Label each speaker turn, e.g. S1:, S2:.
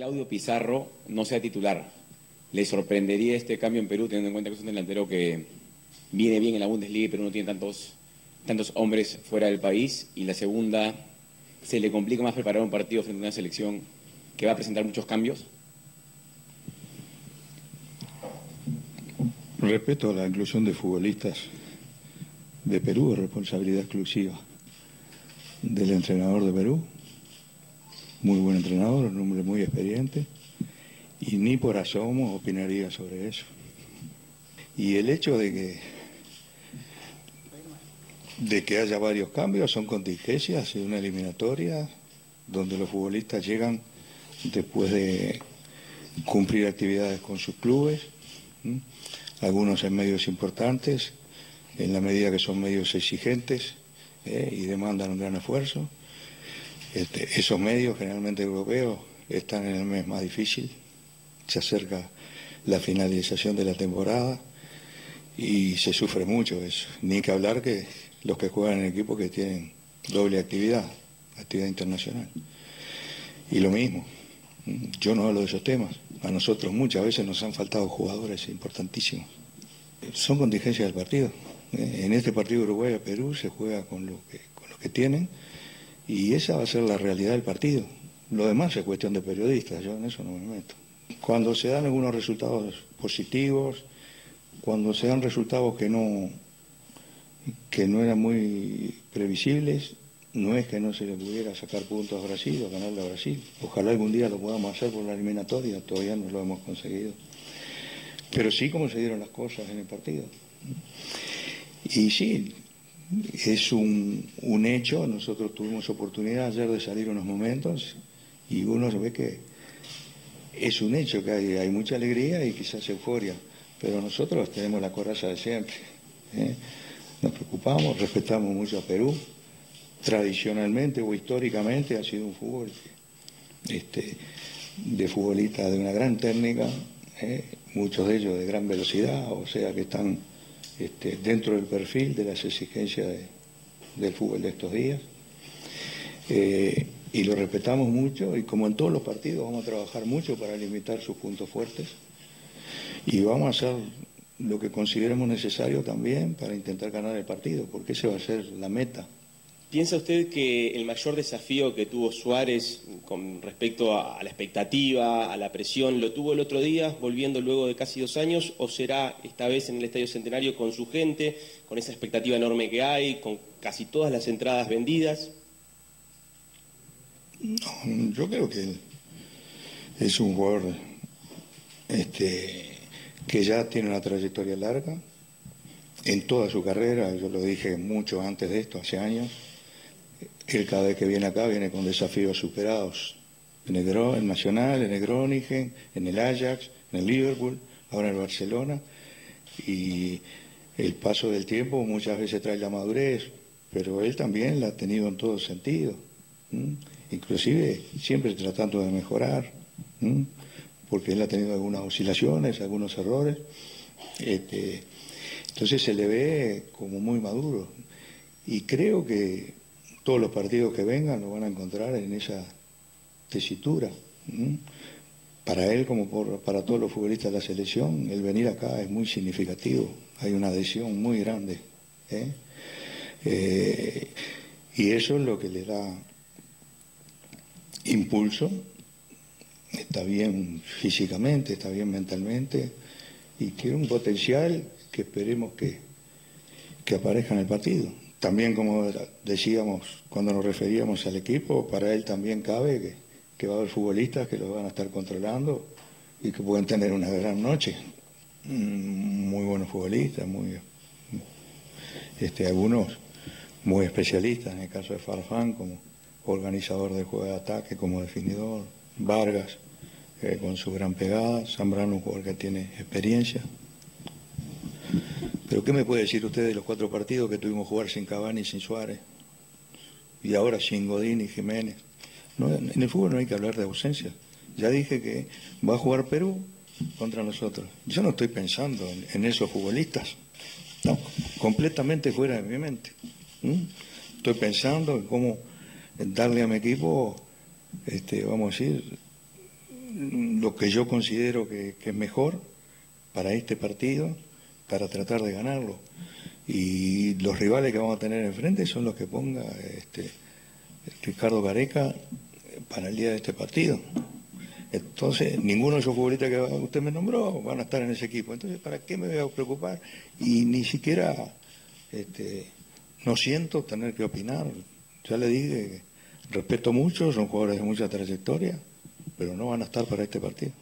S1: Claudio Pizarro no sea titular. ¿Le sorprendería este cambio en Perú teniendo en cuenta que es un delantero que viene bien en la Bundesliga pero no tiene tantos, tantos hombres fuera del país? Y la segunda, ¿se le complica más preparar un partido frente a una selección que va a presentar muchos cambios?
S2: Respeto a la inclusión de futbolistas de Perú, es responsabilidad exclusiva del entrenador de Perú, muy buen entrenador, un hombre muy experiente, y ni por asomo opinaría sobre eso. Y el hecho de que, de que haya varios cambios son contingencias de una eliminatoria donde los futbolistas llegan después de cumplir actividades con sus clubes, algunos en medios importantes, en la medida que son medios exigentes eh, y demandan un gran esfuerzo. Este, esos medios, generalmente europeos, están en el mes más difícil, se acerca la finalización de la temporada y se sufre mucho eso. Ni que hablar que los que juegan en equipos que tienen doble actividad, actividad internacional. Y lo mismo, yo no hablo de esos temas, a nosotros muchas veces nos han faltado jugadores importantísimos. Son contingencias del partido. En este partido Uruguay-Perú se juega con lo, con lo que tienen y esa va a ser la realidad del partido. Lo demás es cuestión de periodistas, yo en eso no me meto. Cuando se dan algunos resultados positivos, cuando se dan resultados que no, que no eran muy previsibles, no es que no se le pudiera sacar puntos a Brasil o ganarle a Brasil. Ojalá algún día lo podamos hacer por la eliminatoria, todavía no lo hemos conseguido. Pero sí como se dieron las cosas en el partido. Y sí, es un, hecho, nosotros tuvimos oportunidad ayer de salir unos momentos y uno se ve que es un hecho que hay, mucha alegría y quizás euforia, pero nosotros tenemos la coraza de siempre. ¿eh? Nos preocupamos, respetamos mucho a Perú, tradicionalmente o históricamente ha sido un fútbol este, de futbolistas de una gran técnica, ¿eh? muchos de ellos de gran velocidad, o sea que están este, dentro del perfil de las exigencias del fútbol de estos días. Eh, y lo respetamos mucho y como en todos los partidos vamos a trabajar mucho para limitar sus puntos fuertes y vamos a hacer lo que consideremos necesario también para intentar ganar el partido, porque esa va a ser la meta.
S1: ¿Piensa usted que el mayor desafío que tuvo Suárez con respecto a, la expectativa, a la presión, lo tuvo el otro día, volviendo luego de casi dos años, o será esta vez en el Estadio Centenario con su gente, con esa expectativa enorme que hay, con casi todas las entradas vendidas?
S2: No, yo creo que es un jugador este, que ya tiene una trayectoria larga en toda su carrera, yo lo dije mucho antes de esto, hace años él cada vez que viene acá viene con desafíos superados. En el, Nacional, en el Groningen, en el Ajax, en el Liverpool, ahora en el Barcelona. Y el paso del tiempo muchas veces trae la madurez, pero él también la ha tenido en todo sentido. Inclusive siempre tratando de mejorar, porque él ha tenido algunas oscilaciones, algunos errores. Este, entonces se le ve como muy maduro. Y creo que todos los partidos que vengan lo van a encontrar en esa tesitura. Para él, como para todos los futbolistas de la selección, el venir acá es muy significativo, hay una adhesión muy grande. ¿eh? Eh, y eso es lo que le da impulso, está bien físicamente, está bien mentalmente, y tiene un potencial que esperemos que, que aparezca en el partido. También, como decíamos cuando nos referíamos al equipo, para él también cabe que, va a haber futbolistas que lo van a estar controlando y que pueden tener una gran noche. Mm, muy buenos futbolistas, muy, este, algunos muy especialistas, en el caso de Farfán, como organizador del juego de ataque, como definidor, Vargas, eh, con su gran pegada, Zambrano, un jugador que tiene experiencia. Pero ¿qué me puede decir usted de los cuatro partidos que tuvimos que jugar sin Cavani sin Suárez? Y ahora sin Godín y Jiménez. en el fútbol no hay que hablar de ausencia. Ya dije que va a jugar Perú contra nosotros. Yo no estoy pensando en, esos futbolistas. No, completamente fuera de mi mente. Estoy pensando en cómo darle a mi equipo, este, vamos a decir, lo que yo considero que, es mejor para este partido, para tratar de ganarlo. Y los rivales que vamos a tener enfrente son los que ponga este, Ricardo Gareca para el día de este partido. Entonces, ninguno de esos futbolistas que usted me nombró van a estar en ese equipo. Entonces, ¿para qué me voy a preocupar? Y ni siquiera este, no siento tener que opinar. Ya le dije, respeto mucho, son jugadores de mucha trayectoria, pero no van a estar para este partido.